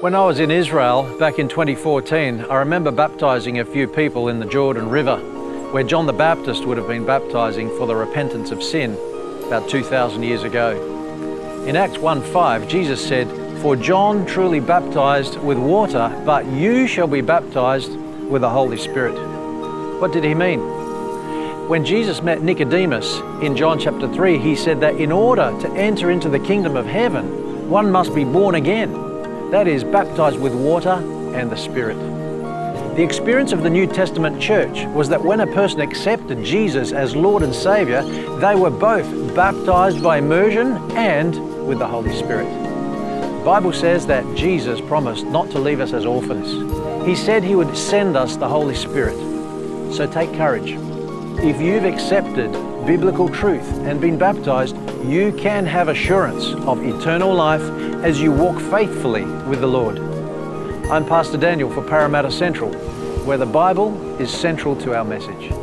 When I was in Israel back in 2014, I remember baptizing a few people in the Jordan River, where John the Baptist would have been baptizing for the repentance of sin about 2,000 years ago. In Acts 1:5, Jesus said, For John truly baptized with water, but you shall be baptized with the Holy Spirit. What did he mean? When Jesus met Nicodemus in John chapter 3, he said that in order to enter into the kingdom of heaven, one must be born again. That is, baptized with water and the Spirit. The experience of the New Testament church was that when a person accepted Jesus as Lord and Savior, they were both baptized by immersion and with the Holy Spirit. The Bible says that Jesus promised not to leave us as orphans. He said He would send us the Holy Spirit. So take courage. If you've accepted biblical truth and been baptized, you can have assurance of eternal life as you walk faithfully with the Lord. I'm Pastor Daniel for Parramatta Central, where the Bible is central to our message.